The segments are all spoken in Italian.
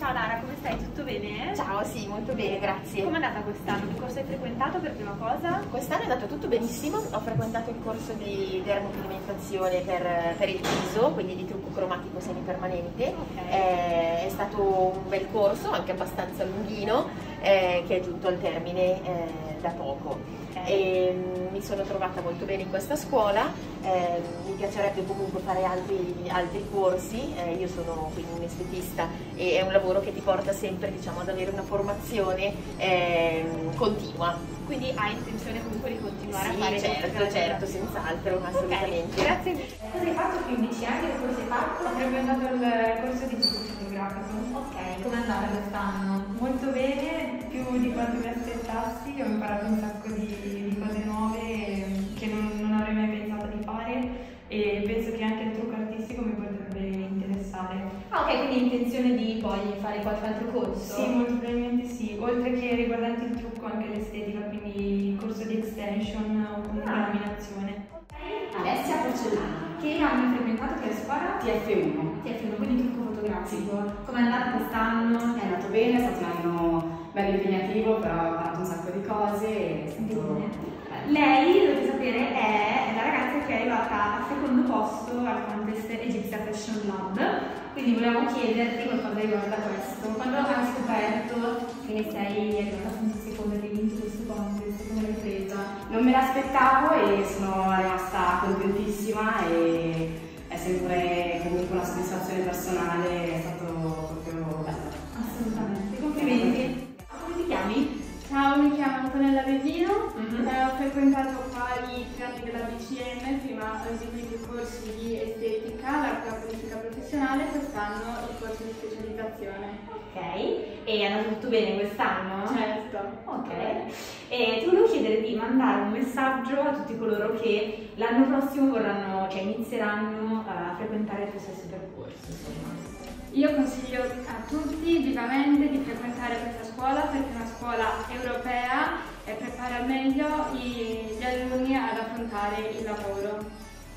Ciao Lara, come stai? Tutto bene? Ciao, sì, molto bene, grazie. Come è andata quest'anno? Che corso hai frequentato per prima cosa? Quest'anno è andato tutto benissimo, ho frequentato il corso di dermopigmentazione per, per il viso, quindi di trucco cromatico semipermanente. Ok. Eh, è stato un bel corso, anche abbastanza lunghino, eh, che è giunto al termine eh, da poco. E, mm, mi sono trovata molto bene in questa scuola, eh, mi piacerebbe comunque fare altri, altri corsi, eh, io sono quindi un estetista e è un lavoro che ti porta sempre diciamo, ad avere una formazione ehm, continua. Quindi hai intenzione comunque di continuare a Sì, fare certo, questa certo, senz'altro, assolutamente. Ok, grazie mille. Cosa hai fatto più in 10 anni? Che cosa hai fatto? Ho frequentato il corso di trucco fotografico. Ok, com'è andata quest'anno? Molto bene, più di quanto mi aspettassi, ho imparato un sacco di, di cose nuove ehm, che non, non avrei mai pensato di fare e penso che anche il trucco artistico mi potrebbe interessare. Ah, ok, quindi intenzione di poi fare qualche altro corso? Sì, molto probabilmente sì, oltre che riguardante il trucco anche l'estetica, quindi corso di extension o comunque Ah. laminazione. Alessia Porcellana, che anno hai frequentato? Che scuola? TF1. TF1, quindi trucco fotografico. Com'è andata quest'anno? È andato bene, è stato un anno bello impegnativo, però cose e. Bene. Lei, dovete sapere, è la ragazza che è arrivata al secondo posto al contest Egyptia Fashion Lab. Quindi volevamo chiederti qualcosa riguardo a questo. Quando hai scoperto che ne sei arrivata appunto seconda che hai vinto questo contest, come l'hai presa? Non me l'aspettavo e sono rimasta contentissima e è sempre comunque una soddisfazione personale, BCM, prima ho eseguito i corsi di estetica, la qualifica professionale, quest'anno il corso di specializzazione. Ok. E è andato tutto bene quest'anno? Certo. Ok, e ti volevo chiedere di mandare un messaggio a tutti coloro che l'anno prossimo vorranno, cioè inizieranno a frequentare il tuo stesso percorso, insomma. Io consiglio a tutti vivamente di frequentare questa scuola perché è una scuola europea e prepara al meglio gli alunni ad affrontare il lavoro.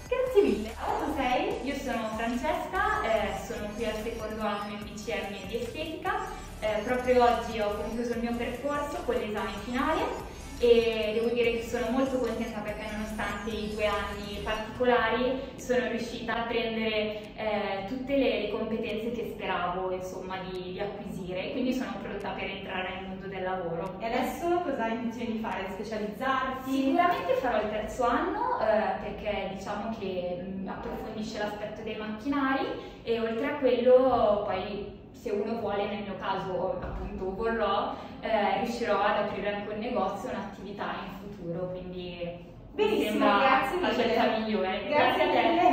Grazie mille. Tu sei? Io sono Francesca, eh, sono qui al secondo anno in BCM di estetica. Eh, proprio oggi ho concluso il mio percorso con l'esame finale e devo dire che sono molto contenta perché nonostante i due anni particolari sono riuscita a prendere eh, tutte le, le competenze che speravo insomma, di, di acquisire quindi sono pronta per entrare nel mondo del lavoro. E adesso cosa hai intenzione di fare? Specializzarti? Sicuramente farò il terzo anno eh, perché diciamo che mh, approfondisce l'aspetto dei macchinari e oltre a quello poi se uno vuole, nel mio caso appunto vorrò, eh, riuscirò ad aprire anche un negozio, un'attività in futuro, quindi mi Benissimo, sembra grazie la mille. scelta migliore. Grazie a te. mille.